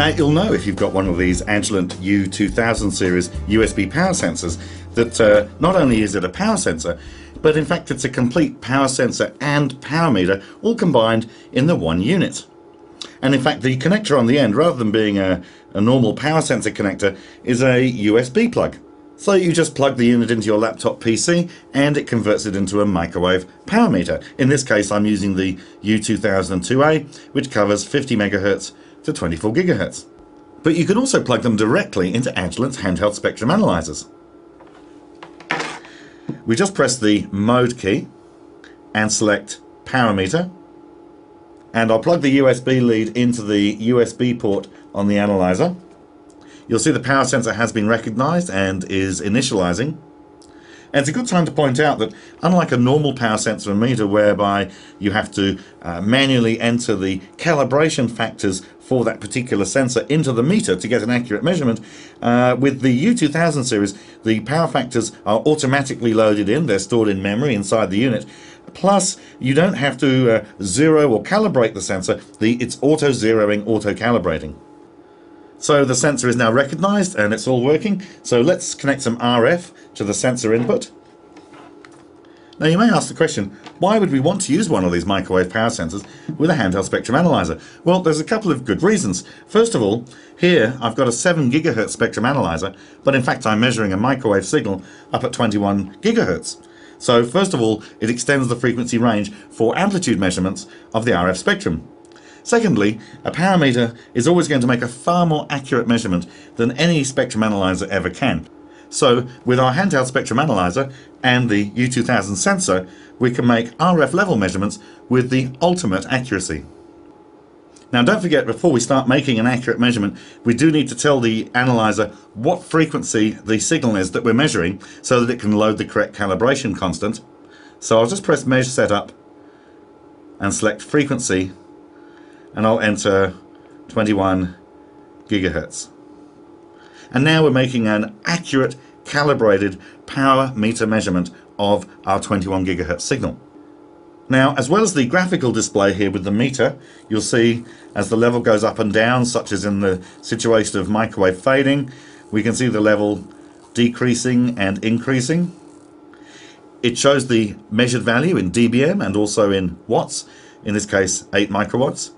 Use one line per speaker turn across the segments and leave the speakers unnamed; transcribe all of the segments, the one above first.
Now you'll know if you've got one of these Agilent U2000 series USB power sensors that uh, not only is it a power sensor, but in fact it's a complete power sensor and power meter all combined in the one unit. And in fact the connector on the end, rather than being a, a normal power sensor connector, is a USB plug. So you just plug the unit into your laptop PC and it converts it into a microwave power meter. In this case I'm using the U2002A which covers 50 megahertz to 24 gigahertz. But you can also plug them directly into Agilent's handheld spectrum analyzers. We just press the mode key and select power meter and I'll plug the USB lead into the USB port on the analyzer. You'll see the power sensor has been recognized and is initializing. And it's a good time to point out that unlike a normal power sensor meter whereby you have to uh, manually enter the calibration factors for that particular sensor into the meter to get an accurate measurement, uh, with the U2000 series the power factors are automatically loaded in, they're stored in memory inside the unit. Plus, you don't have to uh, zero or calibrate the sensor, the, it's auto-zeroing, auto-calibrating. So the sensor is now recognized and it's all working. So let's connect some RF to the sensor input. Now you may ask the question, why would we want to use one of these microwave power sensors with a handheld spectrum analyzer? Well, there's a couple of good reasons. First of all, here I've got a 7 gigahertz spectrum analyzer, but in fact I'm measuring a microwave signal up at 21 gigahertz. So first of all, it extends the frequency range for amplitude measurements of the RF spectrum. Secondly, a power meter is always going to make a far more accurate measurement than any spectrum analyzer ever can. So with our handheld spectrum analyzer and the U2000 sensor, we can make RF level measurements with the ultimate accuracy. Now don't forget, before we start making an accurate measurement, we do need to tell the analyzer what frequency the signal is that we're measuring so that it can load the correct calibration constant. So I'll just press Measure Setup and select Frequency and I'll enter 21 gigahertz. And now we're making an accurate calibrated power meter measurement of our 21 gigahertz signal. Now, as well as the graphical display here with the meter, you'll see as the level goes up and down, such as in the situation of microwave fading, we can see the level decreasing and increasing. It shows the measured value in dBm and also in watts, in this case 8 microwatts.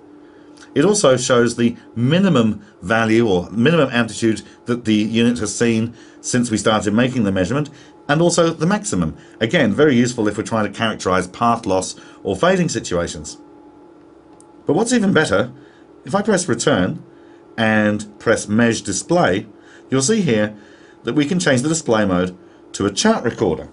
It also shows the minimum value or minimum amplitude that the unit has seen since we started making the measurement and also the maximum. Again, very useful if we're trying to characterize path loss or fading situations. But what's even better, if I press return and press mesh display, you'll see here that we can change the display mode to a chart recorder.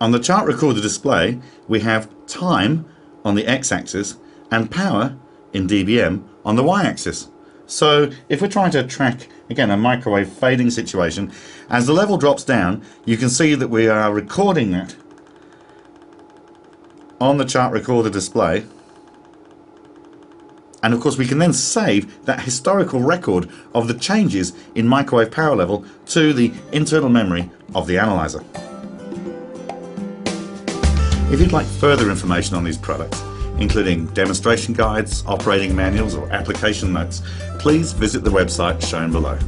On the chart recorder display, we have time on the x-axis and power in dBm on the y-axis. So if we're trying to track, again, a microwave fading situation, as the level drops down, you can see that we are recording that on the chart recorder display. And of course we can then save that historical record of the changes in microwave power level to the internal memory of the analyzer. If you'd like further information on these products, including demonstration guides, operating manuals or application notes, please visit the website shown below.